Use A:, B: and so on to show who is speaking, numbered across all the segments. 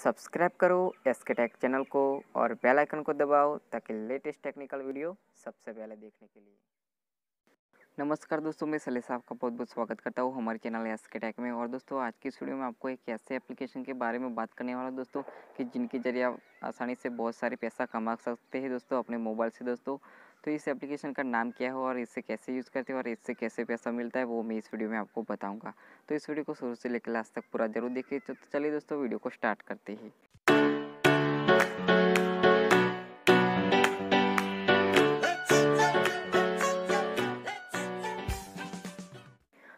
A: Subscribe करो S के take channel को और बेल आइकन को दबाओ ताकि लेटेस्ट टेक्निकल वीडियो सबसे पहले देखने के लिए। नमस्कार दोस्तों, मैं सलेस आपका बहुत बहुत स्वागत करता हूँ हमारे चैनल एस के टेक में। और दोस्तों, आज की इस वीडियो में आपको एक ऐसे एप्लीकेशन के बारे में बात करने वाला दोस्तों कि जिनके ज़रिए आप आसानी से बहुत सारे पैसा कमा सकते हैं दोस्तों, अपने मोबाइल से दोस्तों। तो इस एप्लीकेशन का नाम क्या है और इससे कैसे यूज़ करते हैं और इससे कैसे पैसा मिलता है, वो मैं इस वीडियो में आपको बताऊँगा। तो इस वीडियो को शुरू से लेकर लास्ट तक पूरा ज़रूर देखिए। तो चलिए दोस्तों, वीडियो को स्टार्ट करते हैं।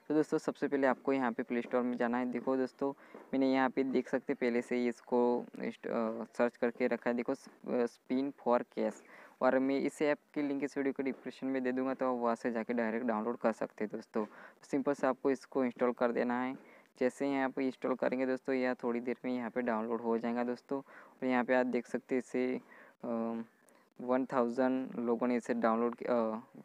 A: तो दोस्तों, सबसे पहले आपको यहाँ पे प्ले स्टोर में जाना है। देखो दोस्तों, मैंने यहाँ पे देख सकते पहले से ही इसको सर्च करके रखा है। देखो स्पिन फॉर कैश और मैं इस ऐप की लिंक इस वीडियो को डिस्क्रिप्शन में दे दूँगा तो आप वहाँ से जाके डायरेक्ट डाउनलोड कर सकते हैं दोस्तों। सिंपल से आपको इसको इंस्टॉल कर देना है। जैसे ही यहाँ पे इंस्टॉल करेंगे दोस्तों, यह थोड़ी देर में यहाँ पे डाउनलोड हो जाएगा दोस्तों। और यहाँ पे आप देख सकते इसे वन थाउज़ेंड लोगों ने इसे डाउनलोड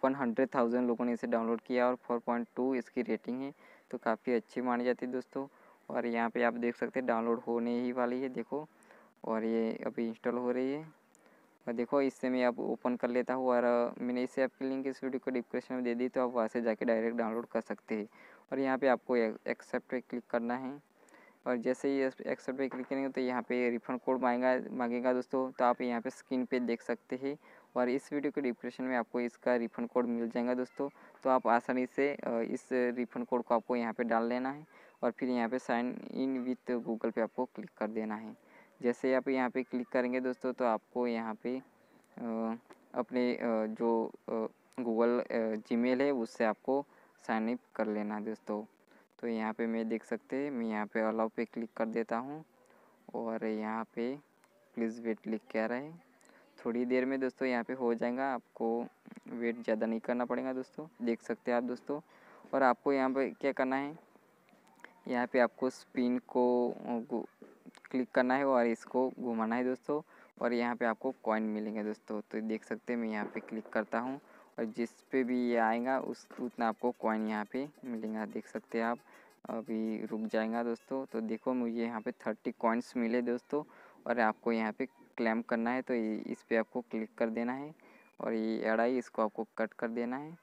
A: वन हंड्रेड थाउज़ेंड लोगों ने इसे डाउनलोड किया और फोर पॉइंट टू इसकी रेटिंग है तो काफ़ी अच्छी मानी जाती है दोस्तों। और यहाँ पे आप देख सकते हैं डाउनलोड होने ही वाली है, देखो। और ये अभी इंस्टॉल हो रही है। और देखो, इससे मैं आप ओपन कर लेता हूँ और मैंने इस ऐप की लिंक इस वीडियो को डिस्क्रिप्शन में दे दी तो आप वहाँ से जाके डायरेक्ट डाउनलोड कर सकते हैं। और यहाँ पे आपको एक्सेप्ट पे क्लिक करना है। और जैसे ही एक्सेप्ट पे क्लिक करेंगे तो यहाँ पे रिफंड कोड मांगेगा मांगेगा दोस्तों तो आप यहाँ पे स्क्रीन पे देख सकते हैं। और इस वीडियो के डिस्क्रिप्शन में आपको इसका रिफंड कोड मिल जाएगा दोस्तों तो आप आसानी से इस रिफंड कोड को आपको यहाँ पर डाल लेना है। और फिर यहाँ पर साइन इन विथ गूगल पे आपको क्लिक कर देना है। जैसे आप यहाँ पे क्लिक करेंगे दोस्तों तो आपको यहाँ पे अपने जो गूगल जीमेल है, उससे आपको साइन अप कर लेना दोस्तों। तो यहाँ पे मैं देख सकते हैं, मैं यहाँ पे अलाउ पे क्लिक कर देता हूँ और यहाँ पे प्लीज़ वेट लिख कह रहा है। थोड़ी देर में दोस्तों यहाँ पे हो जाएगा, आपको वेट ज़्यादा नहीं करना पड़ेगा दोस्तों, देख सकते हैं आप दोस्तों। और आपको यहाँ पे क्या करना है, यहाँ पे आपको स्पिन को क्लिक करना है और इसको घुमाना है दोस्तों और यहाँ पे आपको कॉइन मिलेंगे दोस्तों। तो देख सकते हैं, मैं यहाँ पे क्लिक करता हूँ और जिस पे भी ये आएगा, उस उतना आपको कॉइन यहाँ पे मिलेगा। देख सकते हैं आप, अभी रुक जाएगा दोस्तों। तो देखो, मुझे यहाँ पे थर्टी कॉइन्स मिले दोस्तों और आपको यहाँ पे क्लेम करना है। तो इस पर आपको क्लिक कर देना है और ये ऐड आई, इसको आपको कट कर देना है।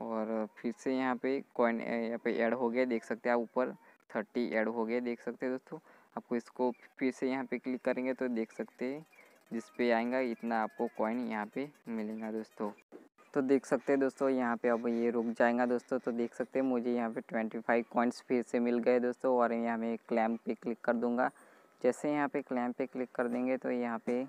A: और फिर से यहाँ पे कॉइन यहाँ पे ऐड हो गया, देख सकते हैं आप ऊपर थर्टी ऐड हो गया, देख सकते हैं दोस्तों। आपको इसको फिर से यहाँ पे क्लिक करेंगे तो देख सकते हैं, जिस पे आएगा, इतना आपको कॉइन यहाँ पे मिलेगा दोस्तों। तो देख सकते हैं दोस्तों, यहाँ पे अब ये रुक जाएगा दोस्तों तो देख सकते हैं मुझे यहाँ पे ट्वेंटी फाइव कॉइन्स फिर से मिल गए दोस्तों, और यहाँ मैं क्लैम पे क्लिक कर दूँगा। जैसे यहाँ पे क्लैम पे क्लिक कर देंगे तो यहाँ पे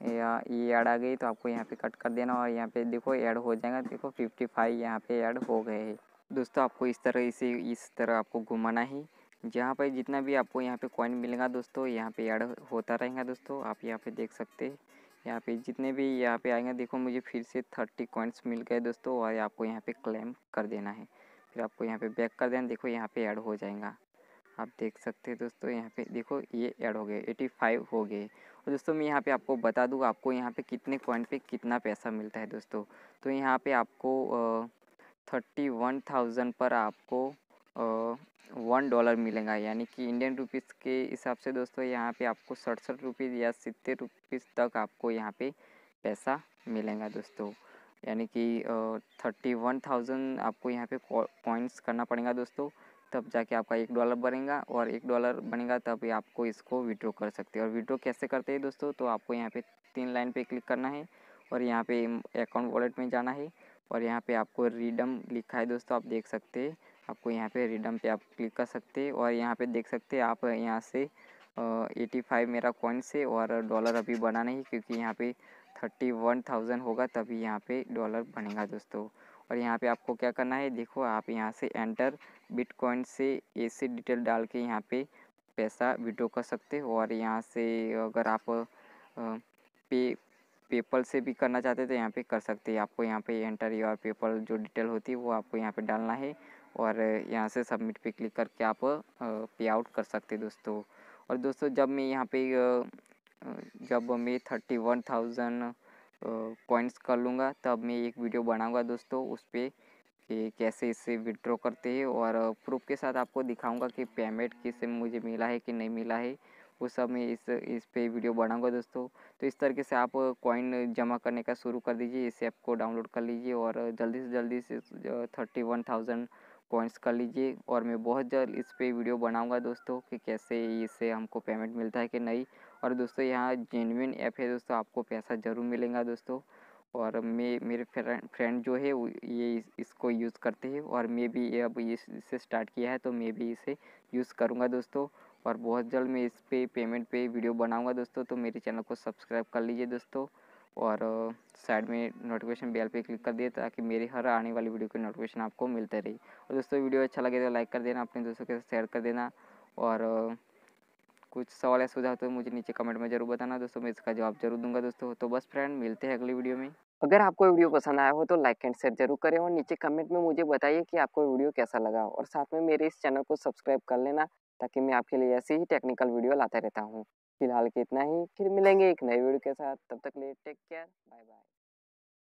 A: या ये ऐड आ गई तो आपको यहाँ पे कट कर देना, और यहाँ पे देखो ऐड हो जाएगा, देखो फिफ्टी फाइव यहाँ पे ऐड हो गए दोस्तों, आपको इस तरह इसे, इस तरह आपको घुमाना ही। जहाँ पर जितना भी आपको यहाँ पे कॉइन मिलेगा दोस्तों यहाँ पे ऐड होता रहेगा दोस्तों आप यहाँ पे देख सकते हैं यहाँ पे जितने भी यहाँ पे आएँगे देखो मुझे फिर से थर्टी कॉइन्स मिल गए दोस्तों और आपको यहाँ पे क्लेम कर देना है फिर आपको यहाँ पे बैक कर देना देखो यहाँ पे ऐड हो जाएगा आप देख सकते हैं दोस्तों यहाँ पे देखो ये ऐड हो गए एटी फाइव हो गए और दोस्तों मैं यहाँ पे आपको बता दूँ आपको यहाँ पे कितने कॉइन पे कितना पैसा मिलता है दोस्तों तो यहाँ पे आपको थर्टी वन थाउज़ेंड पर आपको वन डॉलर मिलेगा। यानी कि इंडियन रुपीज़ के हिसाब से दोस्तों यहाँ पे आपको सड़सठ रुपीज़ या सितर रुपीज़ तक आपको यहाँ पे पैसा मिलेगा दोस्तों। यानी कि थर्टी वन थाउज़ेंड आपको यहाँ पे पॉइंट्स करना पड़ेगा दोस्तों। तब जाके आपका एक डॉलर बनेगा और एक डॉलर बनेगा तब आपको इसको विड्रॉ कर सकते हैं। और विड्रॉ कैसे करते हैं दोस्तों? तो आपको यहाँ पे तीन लाइन पे क्लिक करना है और यहाँ पे अकाउंट वॉलेट में जाना है और यहाँ पे आपको रिडम लिखा है दोस्तों, आप देख सकते हैं। आपको यहाँ पे रिडम पे आप क्लिक कर सकते हैं और यहाँ पे देख सकते हैं आप यहाँ से एटी फाइव मेरा कॉइन से और डॉलर अभी बना नहीं क्योंकि यहाँ पे थर्टी वन थाउज़ेंड होगा तभी यहाँ पे डॉलर बनेगा दोस्तों। और यहाँ पे आपको क्या करना है, देखो आप यहाँ से एंटर बिटकॉइन से ऐसे डिटेल डाल के यहाँ पे पैसा विड्रो कर सकते हो और यहाँ से अगर आप पे पेपल से भी करना चाहते हैं तो यहाँ पे कर सकते हैं। आपको यहाँ पे एंटर योर पेपल जो डिटेल होती है वो आपको यहाँ पे डालना है। और यहाँ से सबमिट पे क्लिक करके आप पे आउट कर सकते दोस्तों। और दोस्तों, जब मैं यहाँ पे जब मैं थर्टी वन थाउज़ेंड कॉइन्स कर लूँगा, तब मैं एक वीडियो बनाऊँगा दोस्तों उस पर कि कैसे इसे विड्रॉ करते हैं। और प्रूफ के साथ आपको दिखाऊँगा कि पेमेंट किससे मुझे मिला है कि नहीं मिला है, वो सब मैं इस इस पे वीडियो बनाऊँगा दोस्तों। तो इस तरीके से आप कॉइन जमा करने का शुरू कर दीजिए, इस ऐप को डाउनलोड कर लीजिए और जल्दी से जल्दी से थर्टी वन थाउज़ेंड कॉइन्स कर लीजिए और मैं बहुत जल्द इस पर वीडियो बनाऊँगा दोस्तों कि कैसे इससे हमको पेमेंट मिलता है कि नहीं। और दोस्तों, यहाँ जेनविन ऐप है दोस्तों, आपको पैसा ज़रूर मिलेगा दोस्तों। और मैं, मेरे फ्रेंड फ्रेंड जो है ये इसको यूज़ करते हैं और मैं भी ये अब इसे स्टार्ट किया है तो मैं भी इसे यूज़ करूँगा दोस्तों। और बहुत जल्द मैं इस पे पेमेंट पे वीडियो बनाऊँगा दोस्तों तो मेरे चैनल को सब्सक्राइब कर लीजिए दोस्तों। और साइड में नोटिफिकेशन बेल पे क्लिक कर दिए ताकि मेरी हर आने वाली वीडियो की नोटिफिकेशन आपको मिलते रही। और दोस्तों, वीडियो अच्छा लगे तो लाइक कर देना, अपने दोस्तों के साथ शेयर कर देना और कुछ सवाल या सुझाव तो मुझे नीचे कमेंट में ज़रूर बताना। दोस्तों, मैं इसका जवाब ज़रूर दूँगा दोस्तों। तो बस फ्रेंड मिलते हैं अगली वीडियो में। अगर आपको वीडियो पसंद आया हो तो लाइक एंड शेयर ज़रूर करें और नीचे कमेंट में मुझे बताइए कि आपको वीडियो कैसा लगा और साथ में मेरे इस चैनल को सब्सक्राइब कर लेना ताकि मैं आपके लिए ऐसी ही टेक्निकल वीडियो लाता रहता हूँ। फ़िलहाल के इतना ही, फिर मिलेंगे एक नई वीडियो के साथ, तब तक लिए टेक केयर बाय बाय